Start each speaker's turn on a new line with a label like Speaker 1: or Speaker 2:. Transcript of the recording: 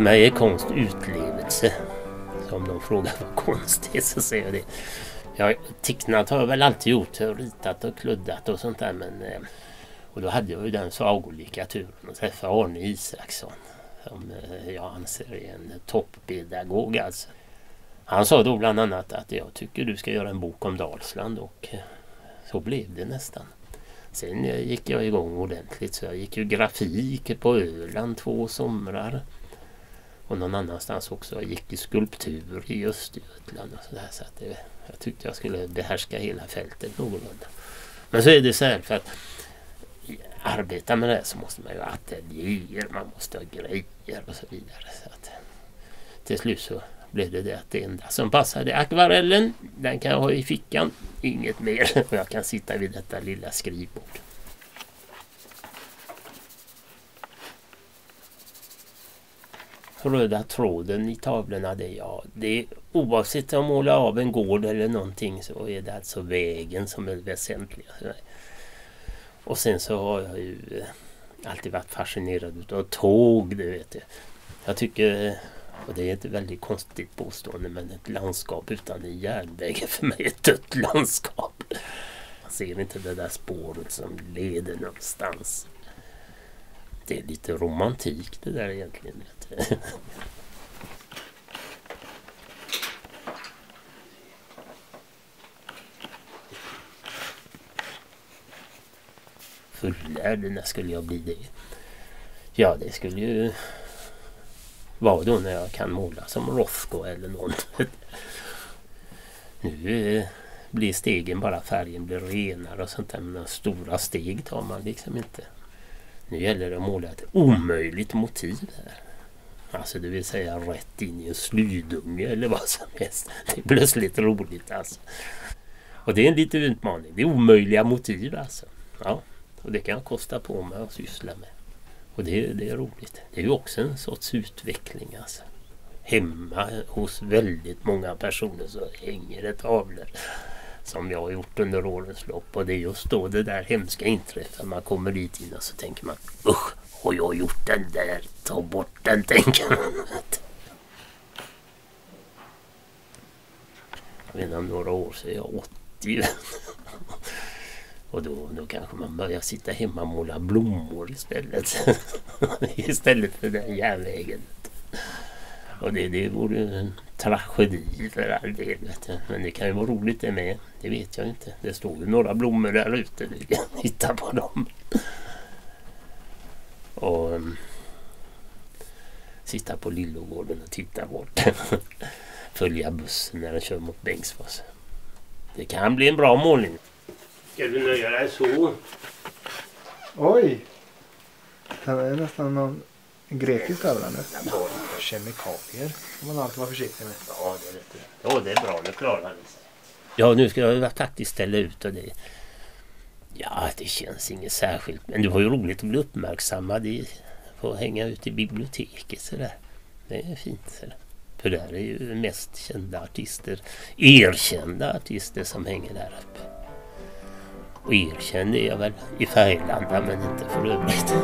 Speaker 1: För mig är konst utlevelse. Så om de frågar vad konst är så säger jag det. Jag tecknat har jag väl alltid gjort. Ritat och kluddat och sånt där. Men, eh, och då hade jag ju den sagolika turen att träffa Arne Isaksson. Som eh, jag anser är en topppedagog alltså. Han sa då bland annat att jag tycker du ska göra en bok om Dalsland och eh, så blev det nästan. Sen gick jag igång ordentligt så jag gick ju grafik på Öland två somrar. Och någon annanstans också. Jag gick i skulptur i Östergötland och sådär. Så att det, jag tyckte jag skulle behärska hela fältet någorlunda. Men så är det så här för att arbeta med det så måste man ju ha ateljéer, man måste ha grejer och så vidare. Så att till slut så blev det det att det enda som passade akvarellen, den kan jag ha i fickan, inget mer. Och jag kan sitta vid detta lilla skrivbord. Röda tråden i tavlorna, det ja. Det oavsett om jag målar av en gård eller någonting så är det alltså vägen som är väsentlig. Och sen så har jag ju eh, alltid varit fascinerad av tåg, det vet jag. Jag tycker eh, och det är ett väldigt konstigt påstående men ett landskap utan en järnväg är för mig ett dött landskap. Man ser inte det där spåret som leder någonstans. Det är lite romantik det där egentligen. Fullärd, när skulle jag bli det? Ja, det skulle ju vara då när jag kan måla som Rothko eller någon. nu eh, blir stegen bara färgen blir renare och sånt där. Men stora steg tar man liksom inte. Nu gäller det att måla ett omöjligt motiv här. Alltså det vill säga rätt in i en slydunge eller vad som helst. Det är plötsligt roligt alltså. Och det är en liten utmaning. Det är omöjliga motiv alltså. Ja, och det kan jag kosta på mig att syssla med. Och det, det är roligt. Det är ju också en sorts utveckling. Alltså. Hemma hos väldigt många personer så hänger det tavlor som jag har gjort under årens lopp. Och det är just då det där hemska inträffar. Man kommer dit in och så tänker man usch, har jag gjort den där? Ta bort den, tänker man. Jag om några år så är jag 80. Och då, då kanske man börjar sitta hemma och måla blommor istället. istället för den järnvägen. Och det, det vore en tragedi för all del. Men det kan ju vara roligt det med. Det vet jag inte. Det står ju några blommor där ute. Du kan hitta på dem. Och um, sitta på Lillogården och titta bort. Följa bussen när den kör mot Bengtsfors. Det kan bli en bra målning. Ska du nöja dig så?
Speaker 2: Oj! Det är nästan någon grekisk över den. Kemikalier får man alltid vara försiktig med.
Speaker 1: Ja, det är, lite... ja, det är bra. Nu klarar han sig. Ja, nu ska jag faktiskt ställa ut och det... Ja, det känns inget särskilt. Men det var ju roligt att bli uppmärksammad i... Få hänga ut i biblioteket sådär. Det är fint. Sådär. För där är ju mest kända artister, erkända artister som hänger där uppe. Och erkände jag väl i Färgelanda men inte för övrigt.